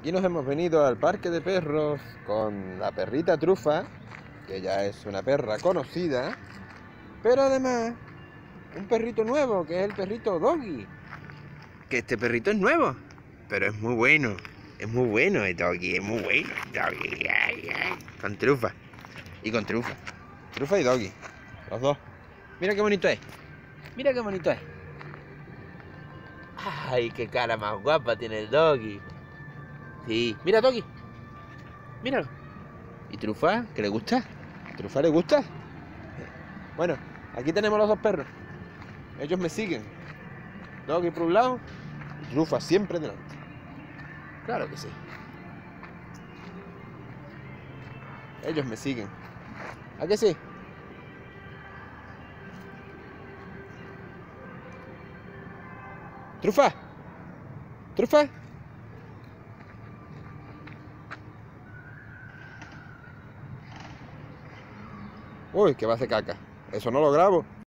Aquí nos hemos venido al parque de perros con la perrita Trufa, que ya es una perra conocida, pero además un perrito nuevo, que es el perrito Doggy. Que este perrito es nuevo, pero es muy bueno, es muy bueno el Doggy, es muy bueno Doggy. Con Trufa y con Trufa. Trufa y Doggy, los dos. Mira qué bonito es. Mira qué bonito es. Ay, qué cara más guapa tiene el Doggy. Sí, mira Doggy. Míralo. ¿Y Trufa? ¿Qué le gusta? ¿Trufa le gusta? Bueno, aquí tenemos los dos perros. Ellos me siguen. Doggy por un lado y Trufa siempre delante. Claro que sí. Ellos me siguen. ¿A qué sí? Trufa. Trufa. Uy, que va a hacer caca. Eso no lo grabo.